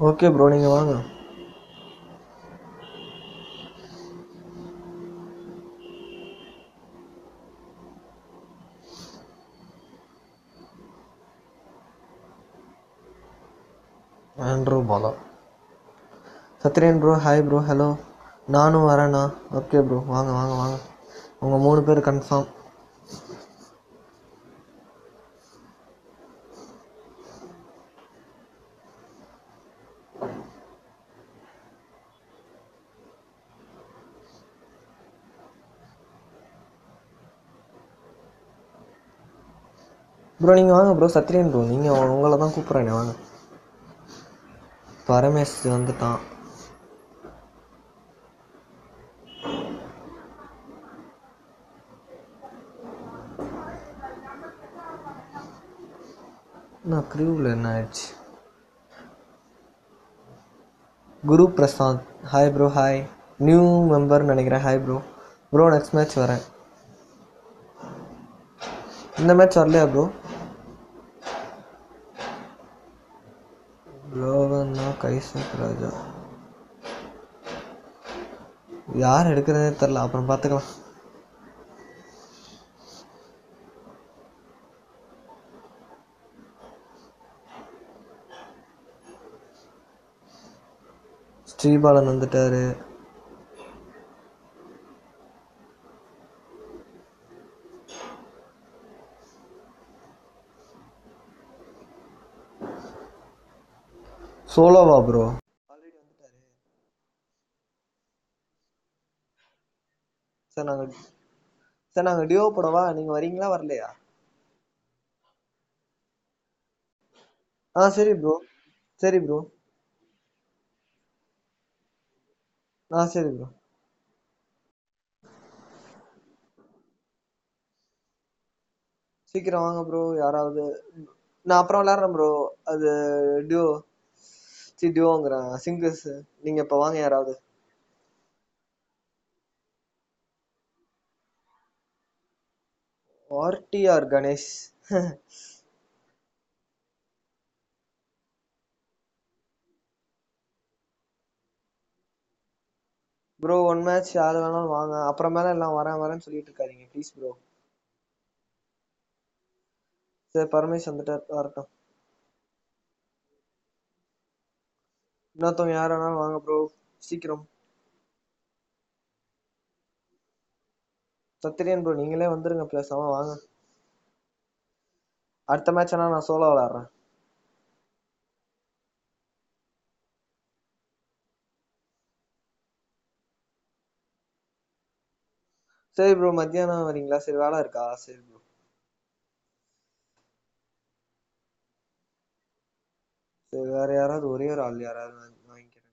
Okay bro நீங்கள் வாங்க. Andrew Bala Sathriyan bro hi bro hello நானும் வரேண்ணா ஓகே ப்ரோ வாங்க வாங்க வாங்க. உங்கள் மூணு பேர் கன்ஃபார்ம் ப்ரோ நீங்கள் வாங்க ப்ரோ சத்ரியன் ப்ரோ நீங்கள் உங்களை தான் கூப்பிட்றேனே. வாங்க. பரமேஷ் வந்துட்டான். நான் க்ரூவில் என்ன ஆயிடுச்சு? Guru Prasanth. Hi bro hi new மெம்பர்னு நினைக்கிறேன். Hi bro bro next match வரேன். இந்த மேட்ச் வரலையா ப்ரோ கைசக் ராஜா யார் எடுக்கிறதே தெரில அப்புறம் பார்த்துக்கலாம். ஸ்ரீபாலன் வந்துட்டாரு. சோலோவா ப்ரோ ஆல்ரெடி வந்துட்டாரு. சார் நாங்கள் சார் நாங்கள் டியோ போடவா? நீங்கள் வரீங்களா வரலையா? ஆ சரி ப்ரோ சரி ப்ரோ ஆ சரி ப்ரோ சீக்கிரம் வாங்க ப்ரோ யாராவது நான் அப்புறம் விளையாடுறேன் ப்ரோ அது டியோ சி சிங்கர்ஸ் நீங்க நீங்கள் இப்போ வாங்க யாராவது. RTR Ganesh. Bro one match யார் வேணாலும் வாங்க. அப்புறமேல எல்லாம் வரேன் வரேன்னு சொல்லிட்டு இருக்காதீங்க ப்ளீஸ் ப்ரோ சரி பரமேஷ் வந்துட்டார் வரட்டும். இன்னொருத்தவங்க யார் வேணாலும் வாங்க ப்ரோ சீக்கிரம். சத்திரியன் ப்ரோ நீங்களே வந்துருங்க பேசாம வாங்க. அடுத்த மேட்ச் ஆனால் நான் சோலோ விளாட்றேன் சரி ப்ரோ மத்தியானம் வரீங்களா? சரி வேலை இருக்கா? சரி ப்ரோ சரி வேற யாராவது ஒரே ஒரு ஆள் யாராவது வாங்கிக்கிறேன்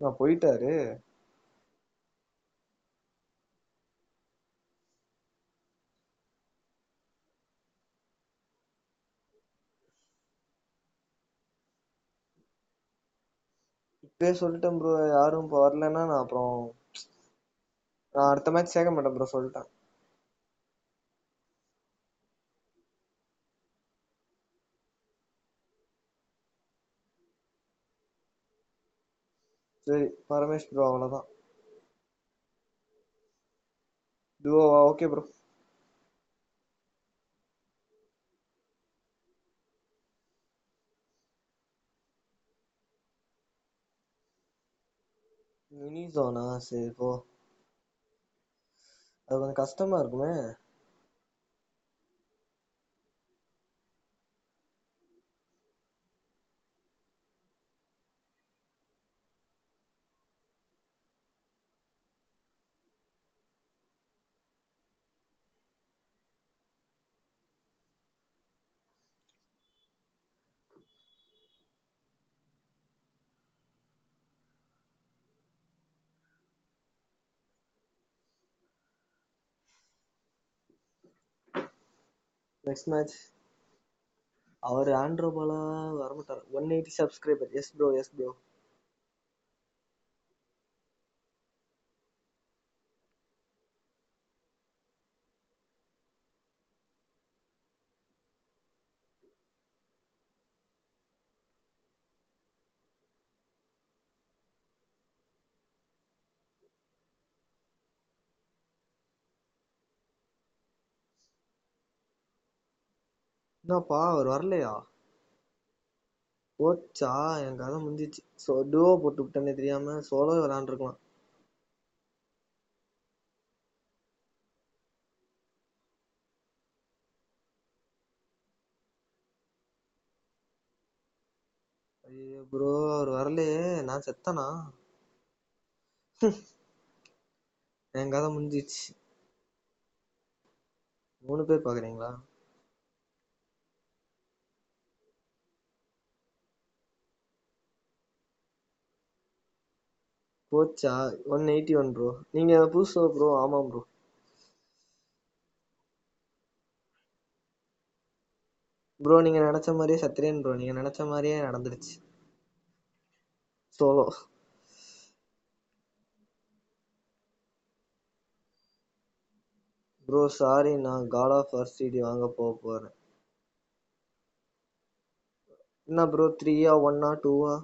நான் போயிட்டாரு. இப்பயே சொல்லிட்டேன் ப்ரோ யாரும் இப்போ வரலன்னா நான் அப்புறம் நான் அடுத்த மேட்ச் சேர்க்க மாட்டேன் ப்ரோ சொல்லிட்டேன். சரி பரமேஷ் ப்ரோ அவ்வளோதான் டுவோவா ஓகே ப்ரோ மினி ஜோனா சரி போ. அது கொஞ்சம் கஷ்டமா இருக்குமே. நெக்ஸ்ட் மேட்ச் அவர் ஆண்ட்ரோ பாலா வரமாட்டார் one eighty subscriber yes bro yes bro என்னப்பா அவர் வரலையா? போச்சா? என் கதை முடிஞ்சிச்சு. ஸோ டுவோ போட்டு விட்டேனே தெரியாம சோலோ விளாண்டுருக்கலாம் ஐயோ ப்ரோ அவர் வரலையே. நான் செத்தனா? என் கதை முடிஞ்சிச்சு. மூணு பேர் பாக்குறீங்களா? போச்சா? ஒன் எயிட்டி ஒன் ப்ரோ நீங்க புதுசோ ப்ரோ ஆமா ப்ரோ ப்ரோ நீங்க நினைச்ச மாதிரியே சத்திரியன் ப்ரோ நீங்க நினைச்ச மாதிரியே நடந்துருச்சு சோலோ ப்ரோ சாரி நான் காட் ஆஃப் சிடி வாங்க போக போறேன். என்ன ப்ரோ த்ரீயா ஒன்னா டூவா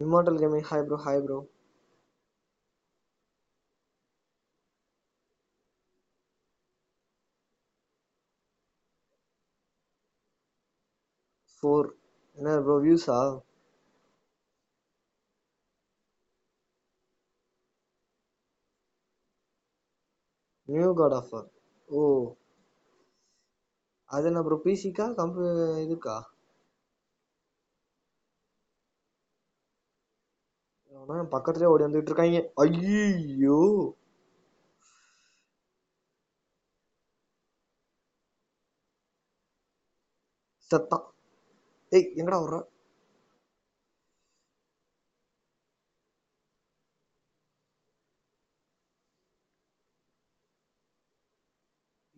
immortal gaming hi bro hi bro four என்ன ப்ரோ வியூஸா நியூ காட் ஆஃப் ஓ அது என்ன ப்ரோ பிசிக்கா கம்ப்யூ இதுக்கா அவன் பக்கத்துலயே ஓடி வந்துட்டு இருக்காங்க ஐயோ செத்தான் ஏய் எங்கடா வர்ற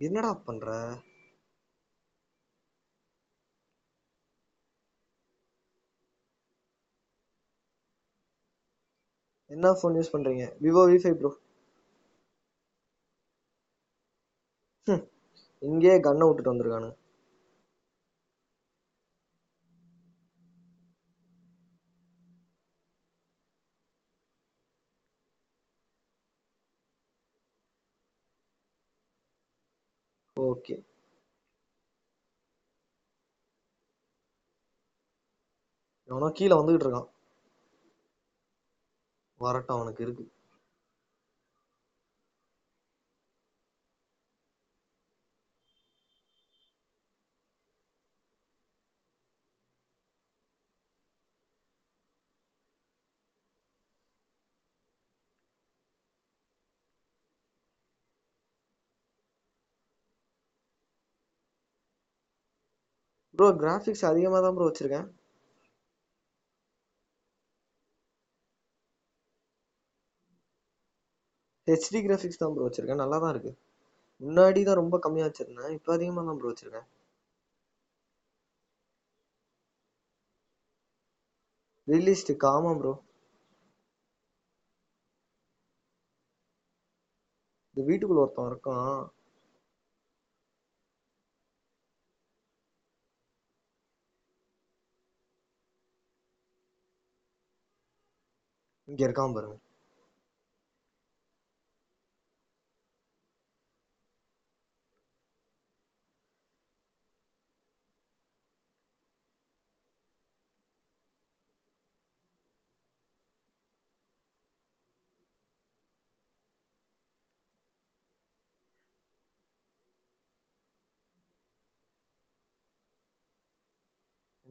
என்னடா பண்ற? என்ன ஃபோன் யூஸ் பண்றீங்க? விவோ வி ஃபைவ் ப்ரோ இங்கேயே கண்ணை விட்டுட்டு வந்திருக்கானு. ஓகே எவனோ கீழே வந்துகிட்டு இருக்கான். வரட்டும் அவனுக்கு இருக்கு. ப்ரோ கிராஃபிக்ஸ் அதிகமாக தான் ப்ரோ வச்சிருக்கேன். ஹெச்டி கிராஃபிக்ஸ் தான் ப்ரோ வச்சிருக்கேன். நல்லா தான் இருக்கு. முன்னாடி தான் ரொம்ப கம்மியாக வச்சிருந்தேன். இப்போ அதிகமாக தான் ப்ரோ வச்சிருக்கேன். ரியலிஸ்டிக் ஆமாம் ப்ரோ இந்த வீட்டுக்குள்ள ஒருத்தன் இருக்கான். இங்க இருக்கான் பாருங்க.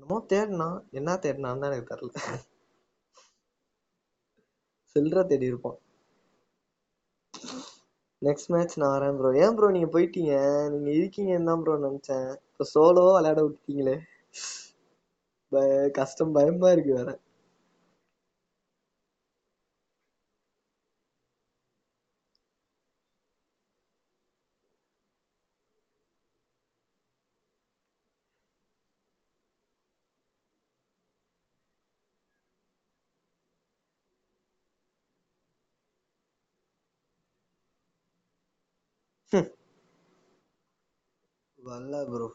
என்னமோ தேடினா என்ன தேடினான்னு தான் எனக்கு தெரியல. சில்லற தேடி இருப்பான் நெக்ஸ்ட் மேட்ச் நான் வரேன் ப்ரோ ஏன் ப்ரோ நீங்க போயிட்டீங்க? நீங்க இருக்கீங்கன்னு தான் ப்ரோ நினைச்சேன். இப்போ சோலோவா விளையாட விட்டுட்டீங்களே. கஷ்டம் பயமா இருக்கு வேற. வரல ப்ரோ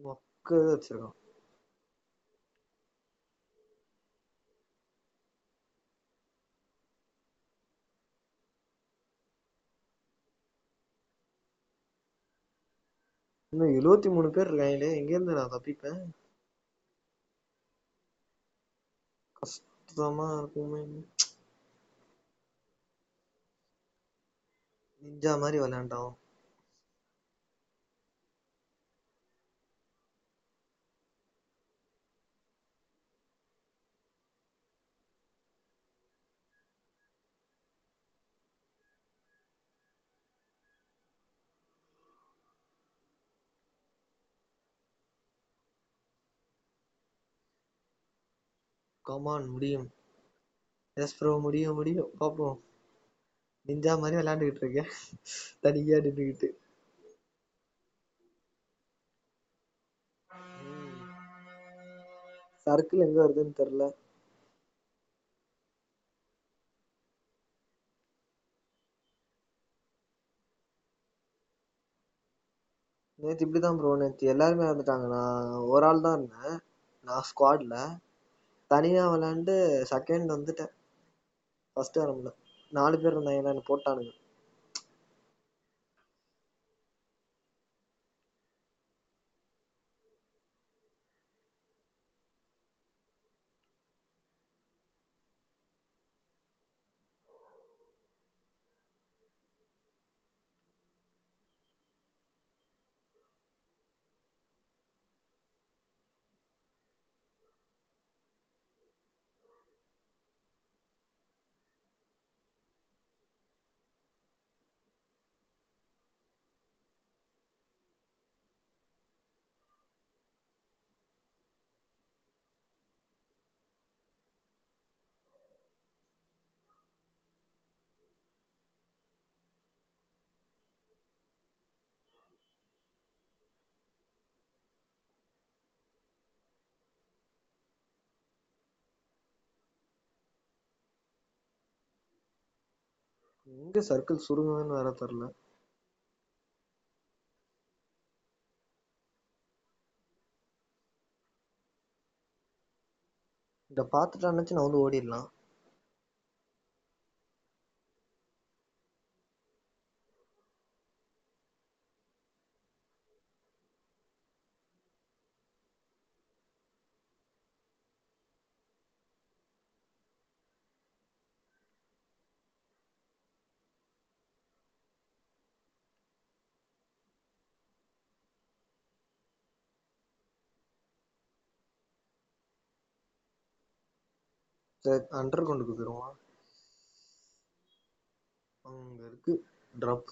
மொக்க இது வச்சிருக்கான் இன்னும் எழுவத்தி மூணு பேர் இருக்காங்களே. எங்க இருந்து நான் தப்பிப்பேன்? கஷ்டமா இருக்குமே. நிஞ்சா மாதிரி விளையாண்டோம் கமான் முடியும். எஸ் ப்ரோ முடியும் முடியும். பார்ப்போம் நிஞ்சா மாதிரி விளையாண்டுகிட்டு இருக்கேன். தனியா நின்றுக்கிட்டு சர்க்கிள் எங்க வருதுன்னு தெரியல. நேத்து இப்படிதான் ப்ரோ நேற்று எல்லாருமே இறந்துட்டாங்க நான் ஒரு ஆள் தான் இருந்தேன். நான் ஸ்குவாட்ல தனியா விளையாண்டு செகண்ட் வந்துட்டேன். ஃபர்ஸ்ட் வர முடியல நாலு பேர் இருந்தாங்க என்ன போட்டானுங்க. எங்க சர்க்கிள் சுருங்குதுன்னு வேற தெரியல. இதை பாத்துட்டான்னு நான் வந்து ஓடிடலாம். அண்டர் கொண்டுக்கு போயிருவான் அங்க இருக்கு ட்ராப்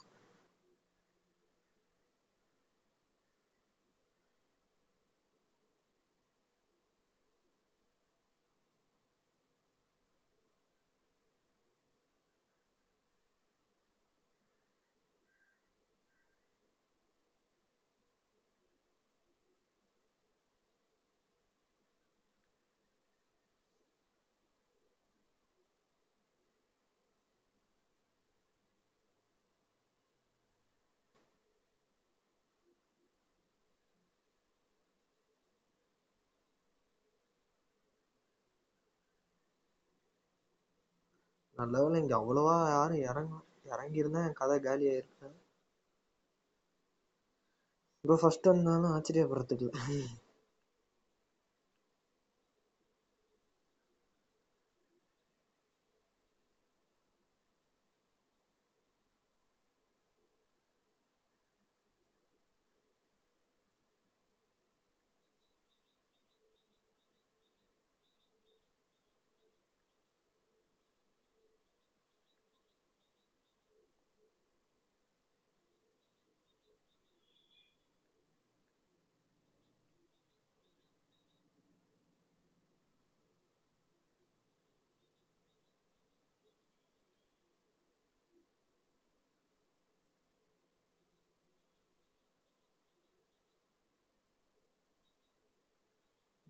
நல்ல வேளை இங்கே அவ்வளவா யாரும் இறங்க இறங்கி இருந்தா என் கதை காலி ஆயிருக்கும். ப்ரோ ஃபர்ஸ்ட் வந்தாலும் ஆச்சரியப்படுறதுக்கு. இல்லை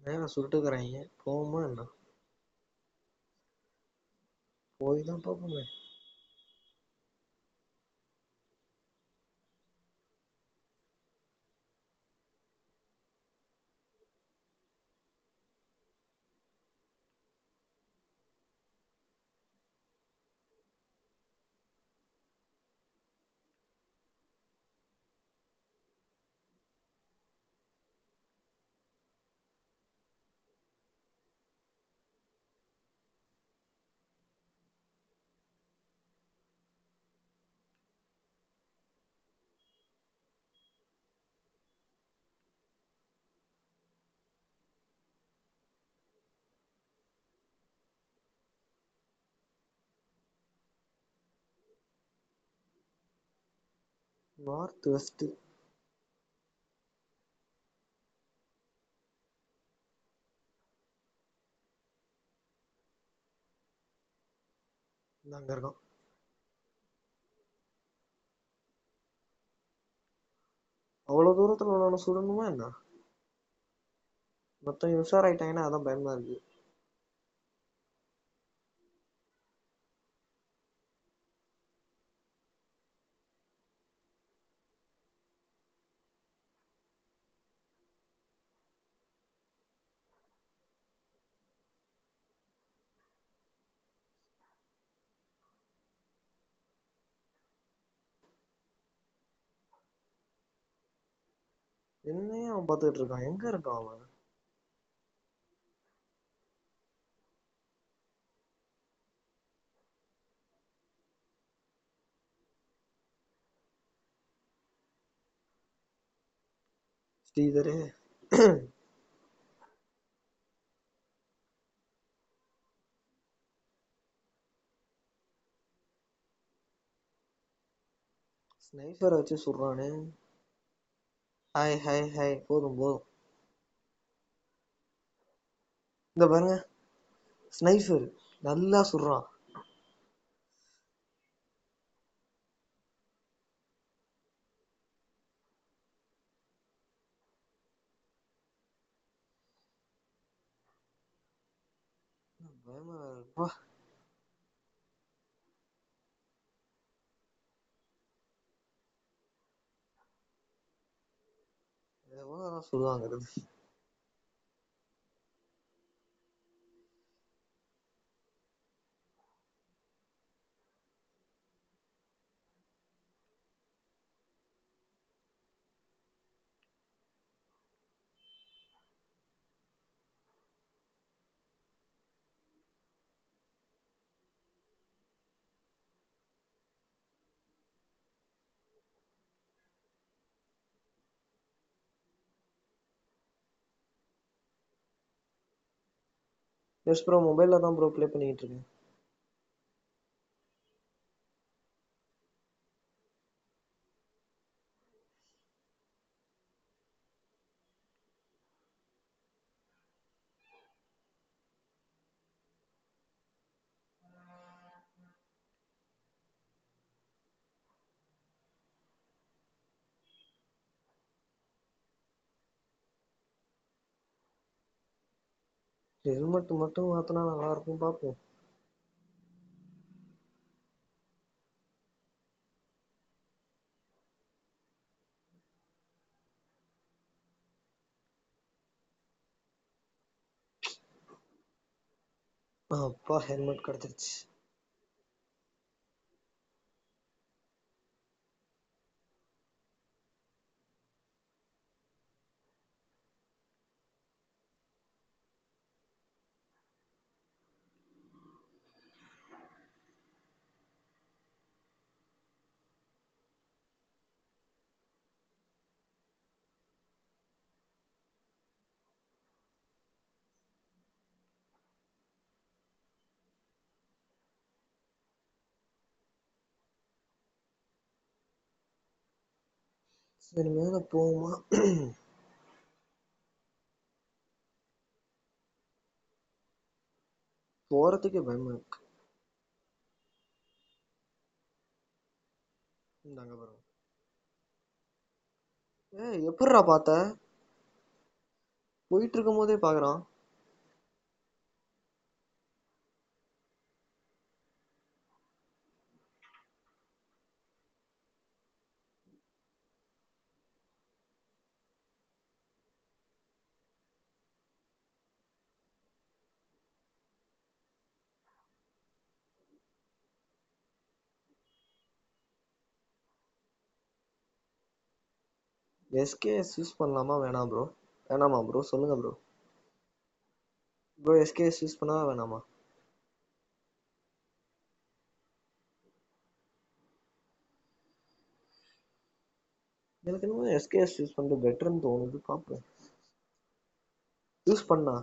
மேல சுருட்டுக்கிறாங்க போவோமா என்ன? போய் தான் பார்ப்போமே. நார்த் வெஸ்ட் அங்க இருக்கோம். அவ்வளவு தூரத்துல உள்ளவன சுடணுமா என்ன? மொத்தம் உஷாராயிட்டாங்கன்னா அதான் பயமா இருக்கு. என்னையும் அவன் பாத்துட்டு இருக்கான். எங்க இருக்கான் அவன்? ஸ்ரீதரே. ஸ்னைஃபரை வச்சு சுடுறானே. ஹாய் ஹாய் ஹாய் போதும் போதும். இந்த பாருங்க. ஸ்னைஃபர் நல்லா சுடுறான் பயமா Suruh. எஸ் ப்ரோ மொபைலில் தான் ப்ரோ ப்ளே பண்ணிட்டு இருக்கேன் ஹெல்மெட் மட்டும் மாத்தினா நல்லா இருக்கும் பார்ப்போம் அப்பா ஹெல்மெட் கிடைச்சிருச்சு சரி மேல போவோமா போறதுக்கே பயமா இருக்கு இந்தாங்க பாருங்க ஏய் எப்படிடா பார்த்த போயிட்டு இருக்கும் போதே பாக்குறான் எஸ்கேஎஸ் யூஸ் பண்ணலாமா? வேணாம் ப்ரோ வேணாமா ப்ரோ சொல்லுங்க ப்ரோ ப்ரோ எஸ்கேஎஸ் யூஸ் பண்ணவா வேணாமா? எனக்கு என்னமோ எஸ்கேஎஸ் யூஸ் பண்ணுறது பெட்டர்னு தோணுது. பார்ப்போம் யூஸ் பண்ணா.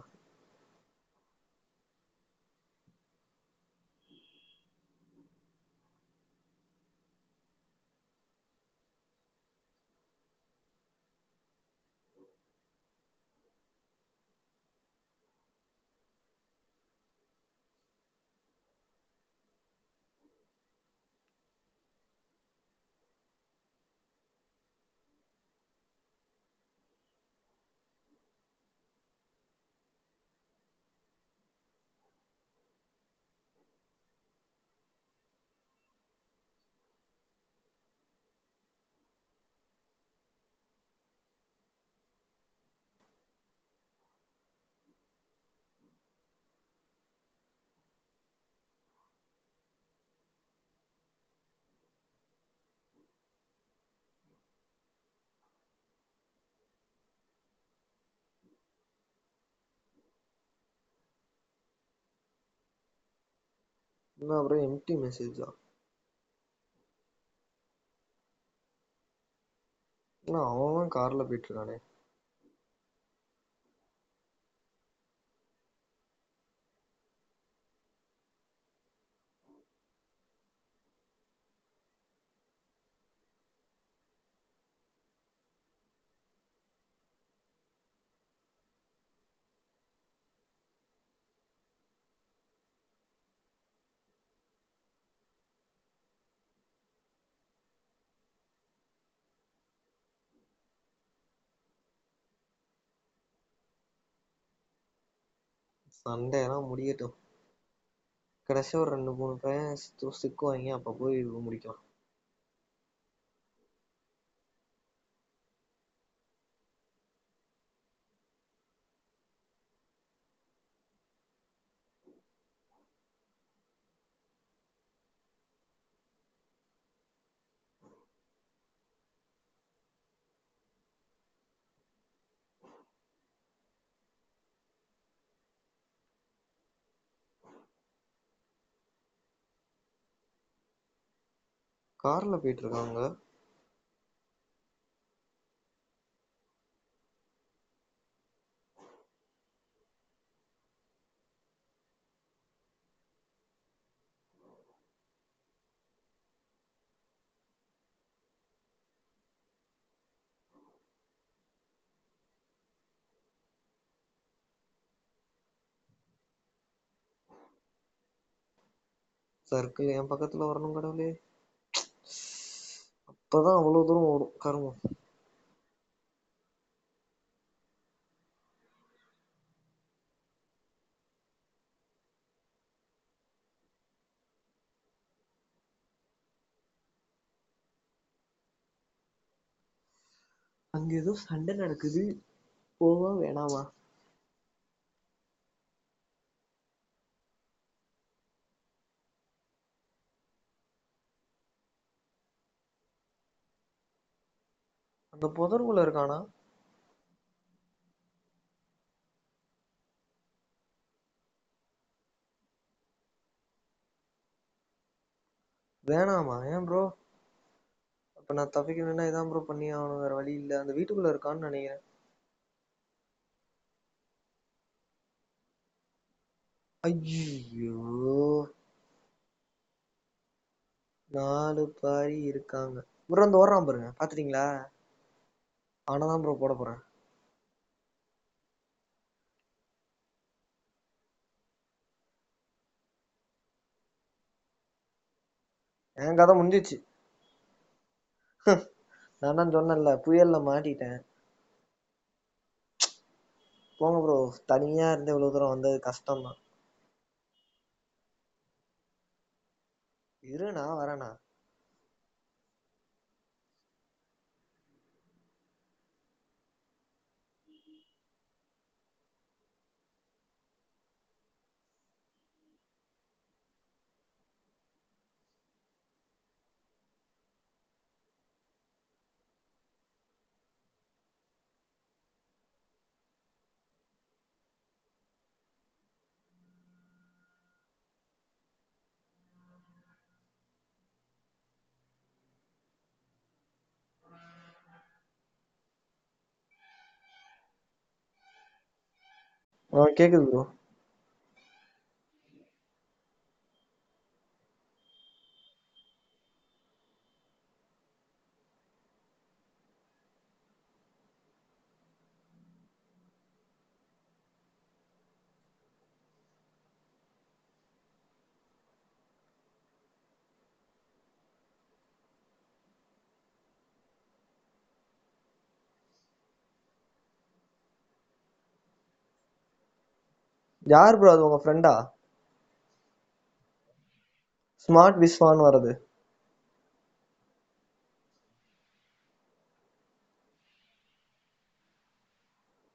என்ன அப்புறம் எம்டி மெசேஜா என்ன அவன் கார்ல போயிட்டு இருக்கானே. சண்டையெல்லாம் முடியட்டும். கடைசியாக ஒரு ரெண்டு மூணு பையன் சிக்கு- சிக்குவாங்க அப்போ போய் முடிக்கலாம். கார்ல போயிட்டு இருக்காங்க சர்க்கிள் என் பக்கத்துல வரணும் கடவுளே. அப்பதான் அவ்வளவு தூரம் ஓடும் கருமம். அங்க ஏதோ சண்டை நடக்குது. போவா வேணாமா? அந்த புதருக்குள்ள இருக்கானா? வேணாமா ஏன் ப்ரோ அப்ப நான் தப்பிக்கணும்னா இதான் ப்ரோ பண்ணி ஆகணும் வேற வழி இல்ல. அந்த வீட்டுக்குள்ள இருக்கான்னு நினைக்கிறேன். ஐயோ. நாலு பாரி இருக்காங்க. ப்ரோ அந்த ஓடுறான் பாருங்க பாத்துட்டீங்களா அவனதான் ப்ரோ போட போறேன். என் கதை முடிஞ்சிச்சு. நான் தான் சொன்னேன்ல புயல்ல மாட்டிட்டேன். போங்க ப்ரோ தனியா இருந்து இவ்வளவு தூரம் வந்தது கஷ்டம் தான் வரேண்ணா. ஆ கேக்குது ப்ரோ யார் ப்ரோ அது உங்க ஃப்ரெண்டா ஸ்மார்ட் விஸ்வான்னு வர்றது.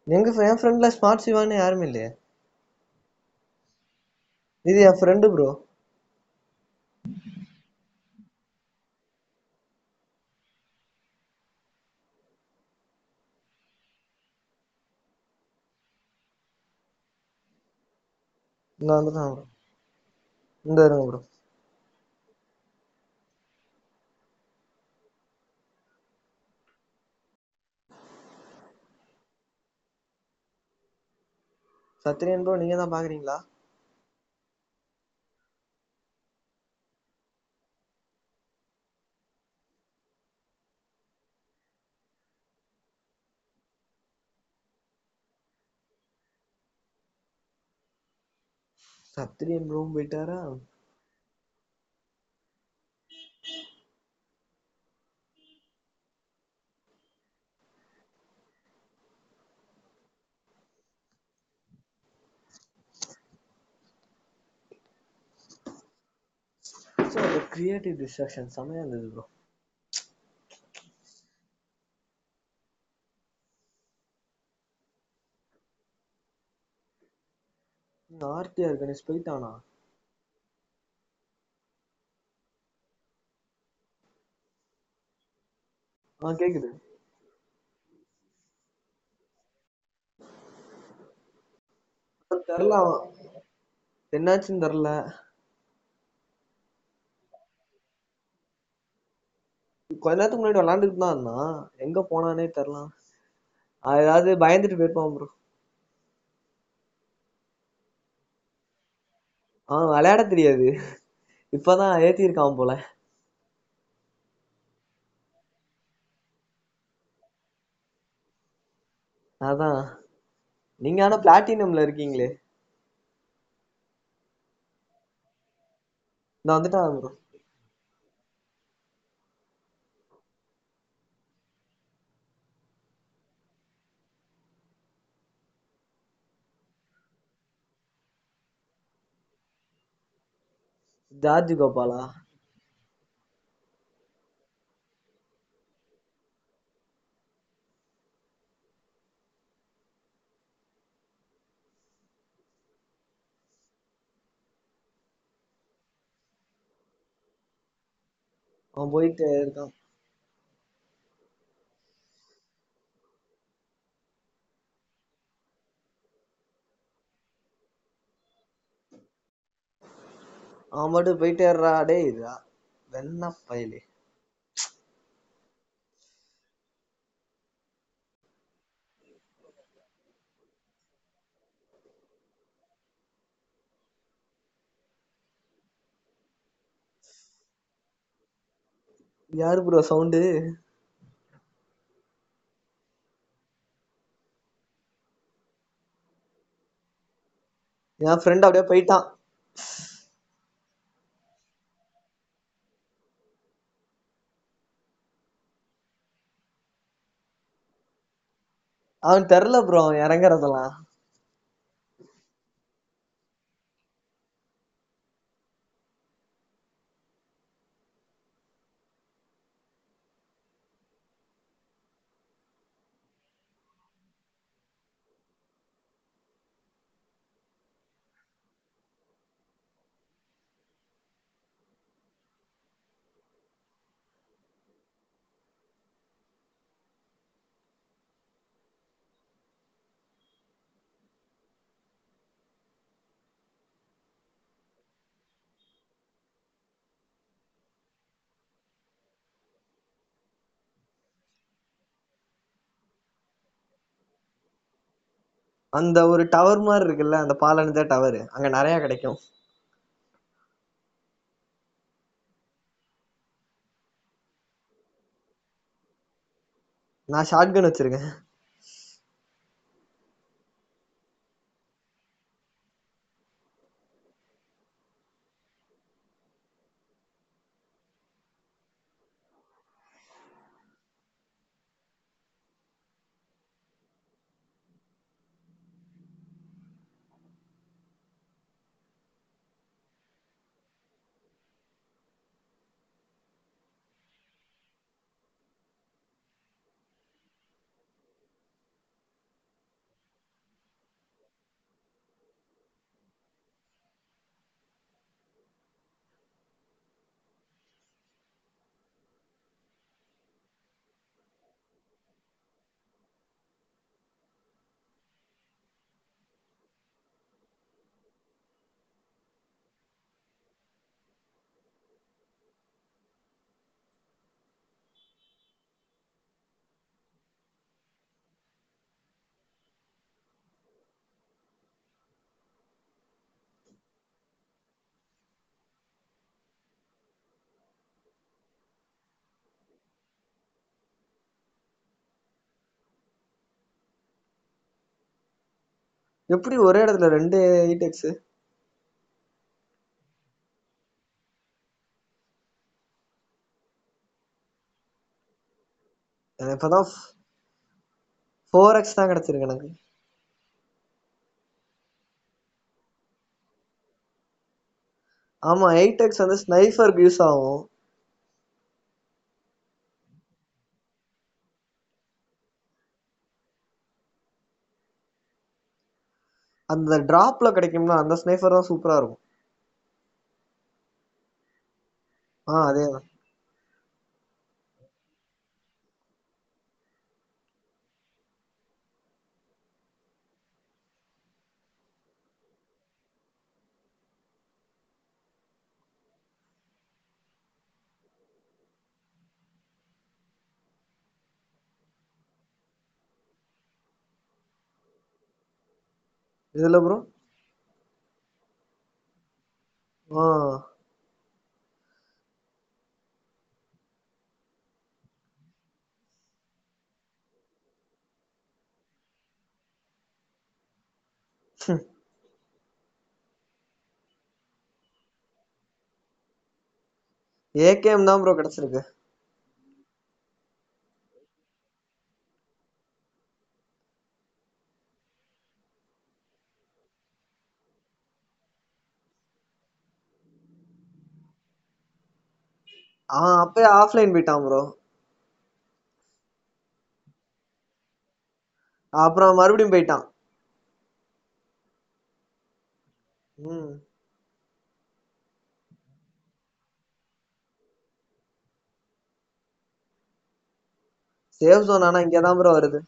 எங்க என் ஃப்ரெண்ட்ல ஸ்மார்ட் சிவான்னு யாருமே இல்லையே. இது என் ஃப்ரெண்டு ப்ரோ இங்க வந்துட்டான் ப்ரோ இந்த இருங்க ப்ரோ சத்ரியன் ப்ரோ நீங்க தான் பாக்குறீங்களா? சத்ரியன் ரூம் போயிட்டாரா? கிரியேட்டிவ் டிஸ்ட்ராக்ஷன் செமையா இருந்தது ப்ரோ ஆர்டிஆர் கணேஷ் போயிட்டானா? ஆ கேக்குது. தெரில அவன். என்னாச்சுன்னு தெரியல கொஞ்ச நேரத்துக்கு முன்னாடி விளாண்டுட்டு தான் இருந்தான் எங்க போனானே தெரில. ஏதாவது பயந்துட்டு போயிருப்பான் ப்ரோ. அவன் விளையாட தெரியாது. இப்பதான் ஏத்திருக்கான் போல. அதான். நீங்க ஆனா பிளாட்டினம்ல இருக்கீங்களே. நான் வந்துட்டா ப்ரோ. ஜார்ஜ் கோபாலா? அவன் போயிட்டு இருக்கான். அவன் மட்டும் போயிட்டேறா டே டேய் இதா வெண்ண பயலே. யாரு ப்ரோ சவுண்டு என் ஃப்ரெண்ட் அப்படியே போயிட்டான். அவன் தெரில ப்ரோ அவன் இறங்குறதெல்லாம். அந்த ஒரு டவர் மாதிரி இருக்குல்ல அந்த பாலடைஞ்ச டவர் அங்க நிறைய கிடைக்கும். நான் ஷார்ட் கன் வச்சிருக்கேன். எப்படி ஒரே இடத்துல ரெண்டு எயிட் இப்பதான் ஃபோர் எக்ஸ் தான் கிடைச்சிருக்கு எனக்கு. ஆமா எயிட் எக்ஸ் வந்து ஸ்னைஃபருக்கு யூஸ் ஆகும். அந்த டிராப்ல கிடைக்கும்னா அந்த ஸ்னைஃபர் தான் சூப்பரா இருக்கும். ஆ அதே தான் இதுல ப்ரோ ஆ. ஏகேஎம் தான் ப்ரோ கிடைச்சிருக்கு. அவன் அப்பயே ஆஃப்லைன் போயிட்டான் ப்ரோ அப்புறம் மறுபடியும் போயிட்டான். ம். சேஃப் ஜோன் ஆனா இங்கதான் ப்ரோ வருது.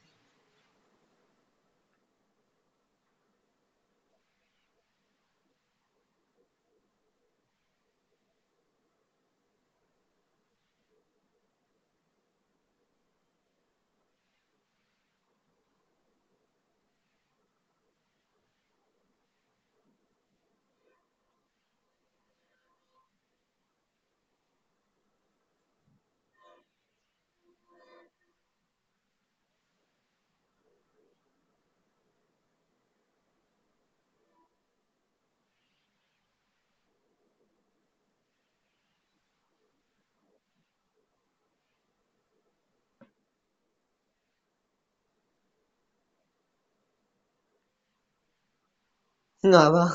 ம்,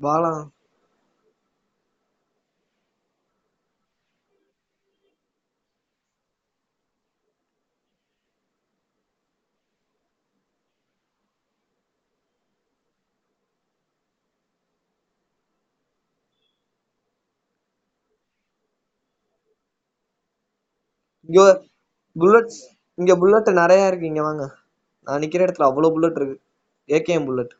பாலா இங்க புல்லட்ஸ் இங்க புல்லட் நிறைய இருக்கு இங்க வாங்க. நான் நிக்கிற இடத்துல அவ்வளவு புல்லட் இருக்கு. ஏகேஎம் புல்லட்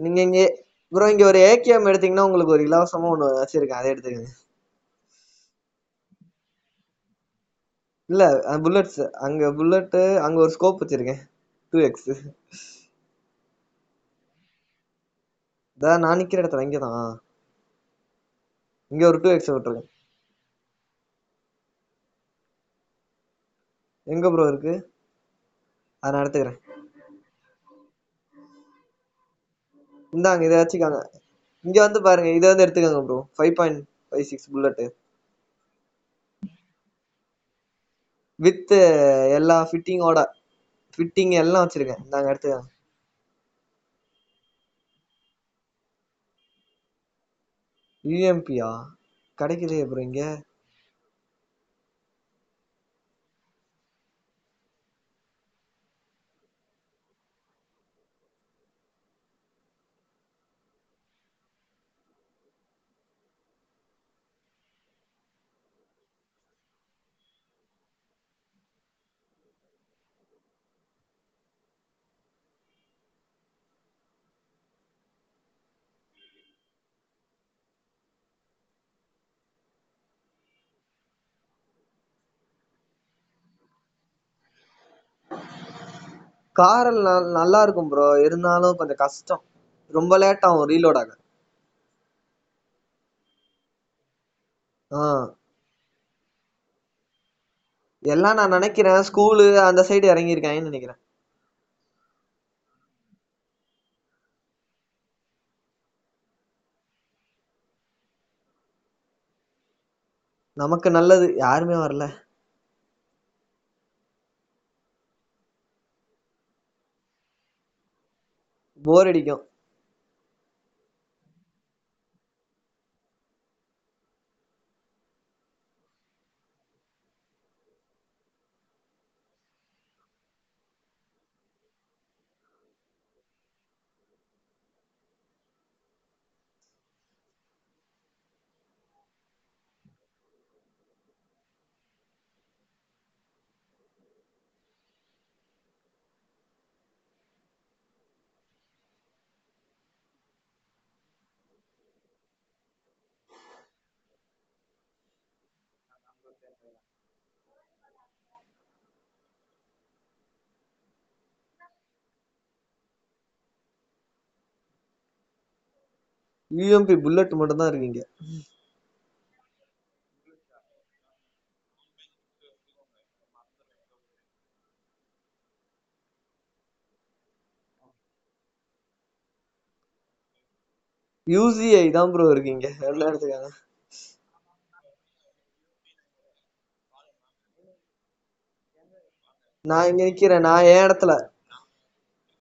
நீங்க இங்கே ப்ரோ இங்கே ஒரு ஏகேஎம் எடுத்தீங்கன்னா உங்களுக்கு ஒரு இலவசமா ஒன்று வச்சிருக்கேன். அதை எடுத்துக்கங்க. இல்லை புல்லட்ஸ் அங்க புல்லட்டு அங்க ஒரு ஸ்கோப் வச்சிருக்கேன். டூ எக்ஸ் இதான் நான் நிற்கிற இடத்துல இங்கே தான் இங்கே ஒரு டூ எக்ஸ் விட்டுருக்கேன். எங்க ப்ரோ இருக்கு? அதை நான் எடுத்துக்கிறேன். இந்தாங்க இதை வச்சுக்காங்க. இங்க வந்து பாருங்க இதை வந்து எடுத்துக்கோங்க bro five point five six bullet with எல்லா ஃபிட்டிங்கோட ஃபிட்டிங் எல்லாம் வச்சிருக்கேன் இந்தாங்க எடுத்துக்கோங்க. யூஎம்பியா கிடைக்கலையே ப்ரோ இங்கே. காரல் நல்லா இருக்கும் ப்ரோ இருந்தாலும் கொஞ்சம் கஷ்டம். ரொம்ப லேட் ஆகும் ரீலோட் ஆக. ஆ. எல்லாம் நான் நினைக்கிறேன். ஸ்கூலு அந்த சைடு இறங்கியிருக்காங்கன்னு நினைக்கிறேன். நமக்கு நல்லது. யாருமே வரல. போர் அடிக்கும். யூஎம்பி புல்லட் மட்டும் தான் இருக்கீங்க. யூசிஐ தான் ப்ரோ இருக்கீங்க. எல்லா எடுத்துக்காங்க நான் இங்க நிக்கிறேன் நான் என் இடத்துல.